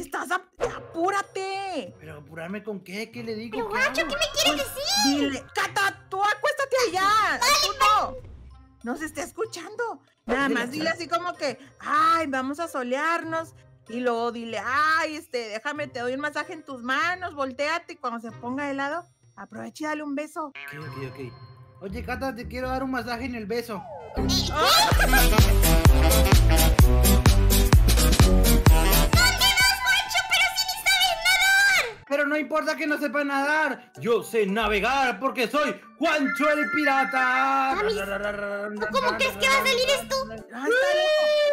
estás ap- apúrate. Pero apurarme con qué, ¿qué le digo? Pero, ¿Qué guacho, hago? ¿qué me quieres decir? Dile, Cata, tú acuéstate allá. Tú no. No se está escuchando. Nada Dile, más dile así como que, ay, vamos a solearnos. Y luego dile, ay, este, déjame, te doy un masaje en tus manos, volteate. Y cuando se ponga de lado, aprovecha y dale un beso. Ok, ok, ok. Oye, Cata, te quiero dar un masaje en el beso. Pero no importa que no sepa nadar. Yo sé navegar porque soy Juancho el pirata. ¿Cómo crees que va a salir esto?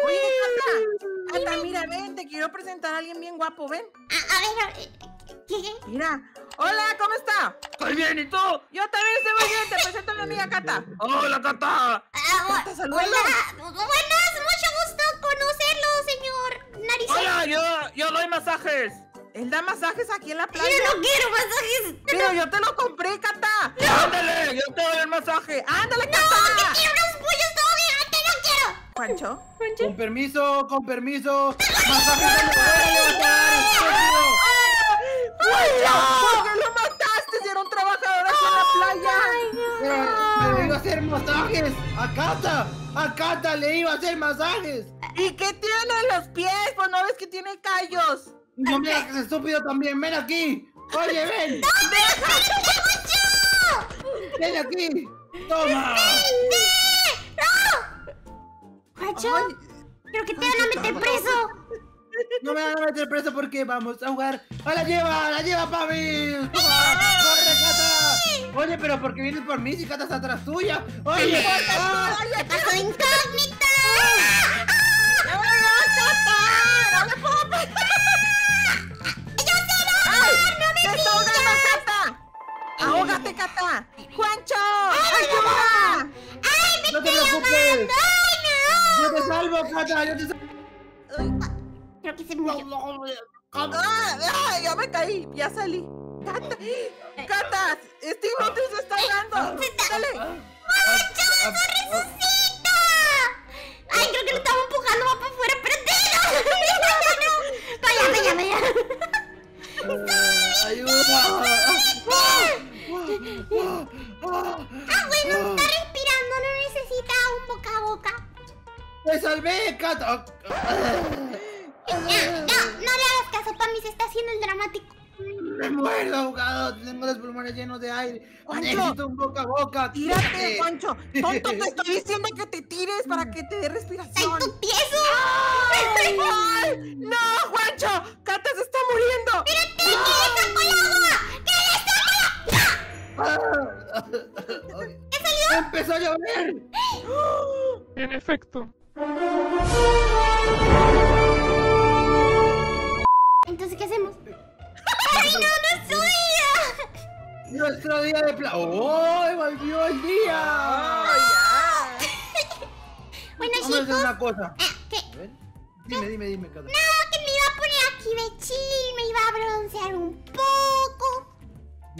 Oye, Cata, Cata, mira, ven, te quiero presentar a alguien bien guapo, ven. A, a ver, a ver, ¿qué? Mira. Hola, ¿cómo está? Estoy bien, ¿y tú? Yo también estoy muy bien, te presento a mi amiga Cata. Hola, Cata. Ah, hola, buenas, mucho gusto conocerlo, señor Nariz. Hola, yo, yo doy masajes. Él da masajes aquí en la playa. Yo no quiero masajes. Pero yo te lo compré, Cata. Ándale, yo te doy el masaje. Ándale, No, Cata. que quiero unos pollos todavía, que no quiero. Juancho. Con permiso, con permiso. Masaje de mujer, ¡Juancho! ¿Por qué lo mataste? Si era un trabajador aquí en la playa. Pero le iba a hacer masajes. A Cata. A Cata le iba a hacer masajes. ¿Y qué tiene en los pies? Pues no ves que tiene callos. No me hagas estúpido también. Ven aquí. Oye, ven. Ven aquí. Toma. Juancho, Ay, creo que te van a meter preso. No me van a meter preso porque vamos a jugar. ¡A la lleva! ¡A la lleva, papi! ¡Corre, Cata! Oye, pero ¿por qué vienes por mí si Cata está atrás tuya? ¡Oye! ¡Ah! ¿Qué pasó, incógnita? ¡No ¡Ah! ¡Ah! ¡Ya me caí! ¡Ya salí! ¡Cata! ¡Cata! ¡Este inútil se está ahogando! ¡Dale! ¡Resucita! Ay, creo que lo estaba empujando más para afuera. ¡Espérate! ¡Vaya, vaya, vaya! ¡Ayuda! Ah, bueno, está respirando, no necesita un boca a boca. ¡Te salvé, Cata! No, le hagas caso, Pami se está haciendo el dramático. ¡Me muero, ahogado! Tengo los pulmones llenos de aire. Necesito un boca a boca. ¡Tírate, Juancho! ¡Tonto, te estoy diciendo que te tires para que te dé ¡Ay, respiración! tu tieso! ¡Ay! ¡Ay! ¡No, Juancho! ¡Cata se está muriendo! ¡Mírate, que le sacó el agua! ¡Ah! ¡Empezó a llover! En efecto. Día de playa! ¡Oh! ¡Volvió el día! ¡Ay, ya! Bueno, Vamos a hacer chicos, una cosa. ah, ¿qué? A ver. Dime, dime, dime, Cata. No, que me iba a poner aquí de chill, me iba a broncear un poco.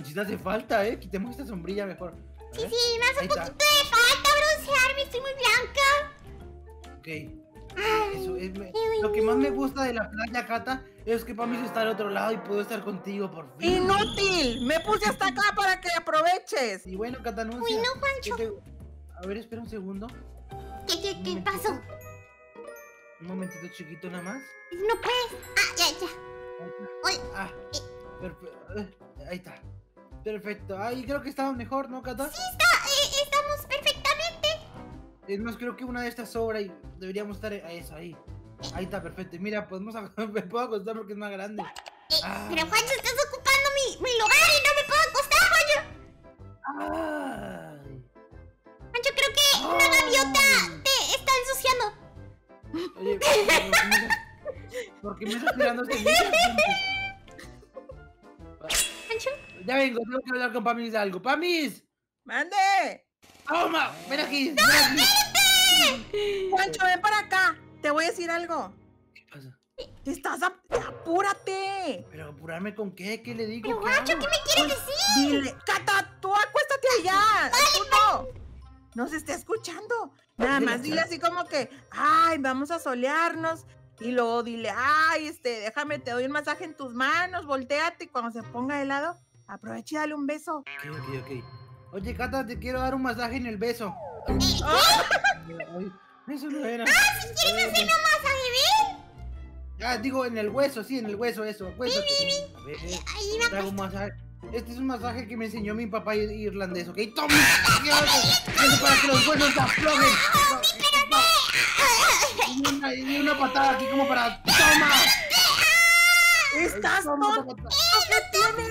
Si te hace falta, ¿eh? Quitemos esta sombrilla mejor. A Sí, sí, me hace un poquito de falta broncearme, estoy muy blanca. Ok. Ay, Eso es, me- qué lo que más me gusta de la playa, Cata, es que Pami está al otro lado y puedo estar contigo por fin. ¡Inútil! Me puse hasta acá para que aproveches. Y bueno, Cata, anuncia. Uy, no, ¿qué Juancho. te- A ver, espera un segundo. ¿Qué, qué, qué pasó? Un momentito chiquito nada más. No puedes. Ah, ya, ya. Ahí está. Ah, perfecto. Ahí está. Perfecto. Ahí creo que estamos mejor, ¿no, Cata? sí, está, eh. Es más, creo que una de estas sobra y deberíamos estar a eso, ahí. Ahí está, perfecto. Mira, podemos ac- me puedo acostar porque es más grande. Eh, Ah. Pero, Juancho, estás ocupando mi, mi lugar y no me puedo acostar, Juancho. Ay. Juancho, creo que una gaviota te está ensuciando. Oye, ¿por qué me estás- ¿por qué me estás tirando semillas? Juancho. Ya vengo, tengo que hablar con Pamis de algo. ¡Pamis! ¡Mande! ¡Toma! ¡Ven aquí! ¡Ven aquí! Juancho, ven para acá. Te voy a decir algo. ¿Qué pasa? Estás ap- apúrate. ¿Pero apurarme con qué? ¿Qué le digo? Pero, ¿Qué Juancho, hago? ¿qué me quieres decir? Dile, Cata, tú acuéstate allá. Tú no. No se está escuchando. Nada más dile así como que, ay, vamos a solearnos. y luego dile, ay, este, déjame, te doy un masaje en tus manos, volteate y cuando se ponga de lado, aprovecha y dale un beso. Ok, ok, ok. Oye, Cata, te quiero dar un masaje en el beso. Ay, eso no era. ¿Quieres hacerme un masaje, ven? Ah, digo, en el hueso, sí, en el hueso, eso. Acuéstate. A ver, Ahí me te hago un masaje. Este es un masaje que me enseñó mi papá ir- irlandés, ¿ok? ¡Toma! Eso para que los huesos aflojen. Y una, y una patada aquí como para... ¡Toma! ¡Estás tonto! patada. ¿Qué tienes?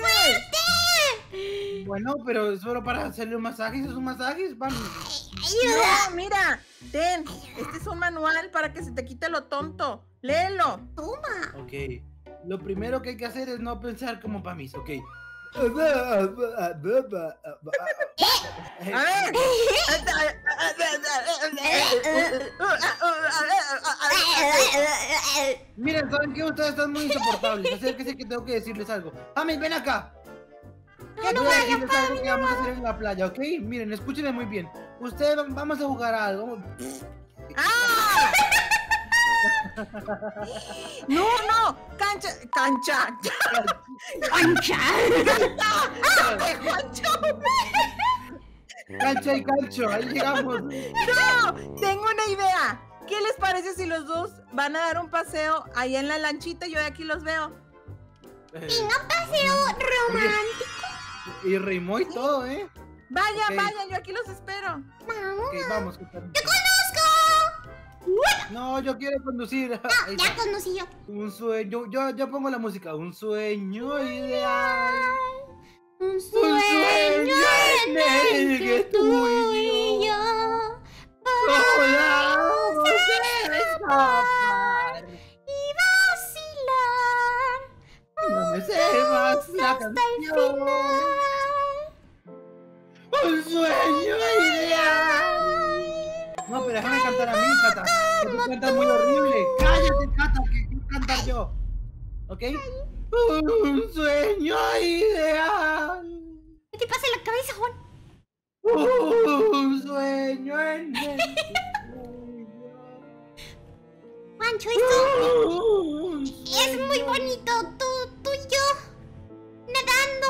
Bueno, pero es solo para hacerle un masaje. ¿Eso es un masaje? Vamos. Ayuda. No, mira, ten, este es un manual para que se te quite lo tonto. Léelo. Toma. Ok. Lo primero que hay que hacer es no pensar como Pamis, ok. A A ver. Miren, ¿saben qué? Ustedes están muy insoportables. Acérquense que tengo que decirles algo. Pamis, ven acá. No, no Voy a decirles algo que no vamos a hacer en la playa, ¿ok? Miren, escúchenme muy bien. Ustedes vamos a jugar a algo. ¡Ah! No, no, cancha, cancha. ¡Concha! ¡Ay, Juancho! Cancha y cancho, ahí llegamos. No, tengo una idea. ¿Qué les parece si los dos van a dar un paseo allá en la lanchita y yo de aquí los veo? Venga, paseo romántico. Y rimó y todo, ¿eh? Vayan, Ok. vayan, yo aquí los espero. Vamos. Ok, vamos. ¿qué tal? ¡Yo conozco! No, yo quiero conducir. Ahí Ya conocí yo. Un sueño, yo, yo pongo la música. Un sueño ideal. Un sueño sueño en el que tú y yo Podamos escapar. y vacilar No me sé más la hasta el canción. final. Un sueño ideal. No, pero déjame cantar a mí, Cata. Que tú cantas muy horrible. Cállate, Cata, que quiero cantar yo. ¿Ok? Un sueño ideal. ¿Qué te pasa en la cabeza, Juan? Un sueño en el Juancho, esto es muy bonito. Tú, tú y yo nadando.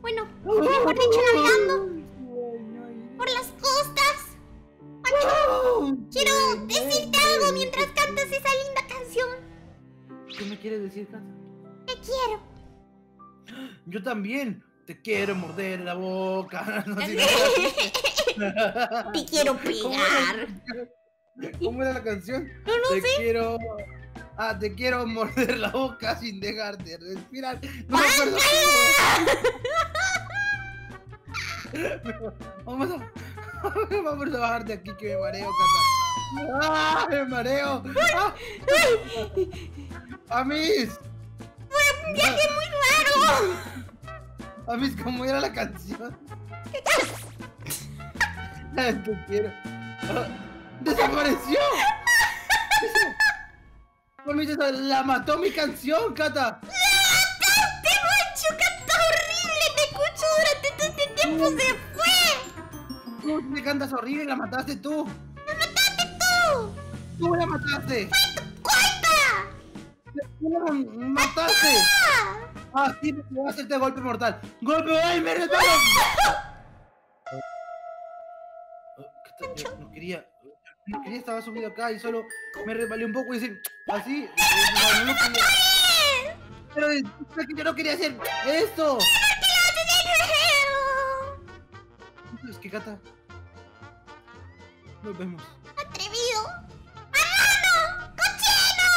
Bueno, mejor dicho, navegando ¿Qué me quieres decir, Cata? Te quiero. Yo también. Te quiero morder la boca. No, Te quiero ¿Cómo pegar. ¿Cómo era la canción? No, no te sé. quiero. Ah, te quiero morder la boca sin dejarte respirar. No me acuerdo. Vamos a. Vamos a bajar de aquí que me mareo, Cata. ¡Ah! ¡Me mareo! ¡Ah! ¡Amis! Un viaje muy raro. Amis, ¿cómo era la canción? Te quiero. Ah, ¡Desapareció! Esa- la mató mi canción, Cata. ¡Te Juancho! ¡Canta horrible! ¡Te escucho durante todo este tiempo! ¡Se fue! Tú te cantas horrible, la mataste tú. ¡Me mataste tú! Tú la mataste. ¡Cuenta! Mataste. ¡Ah! Sí, me voy a hacerte golpe mortal. ¡Golpe! ¡Ay, me. Yo No quería. No quería, estaba subido acá y solo me resbalé un poco y decir así. eh. Pero es que yo no quería hacer esto. Es que Cata. Nos vemos.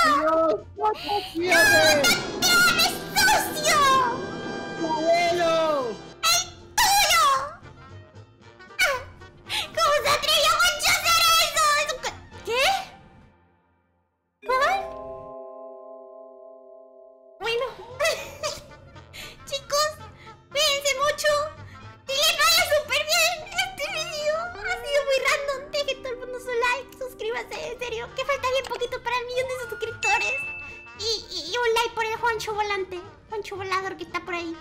¡Cata, fíjate! ¡Eres sucio! ¡Abuelo! Suscríbanse, en serio. Que falta bien poquito para el millón de suscriptores. Y, un like por el Juancho Volante, Juancho Volador que está por ahí.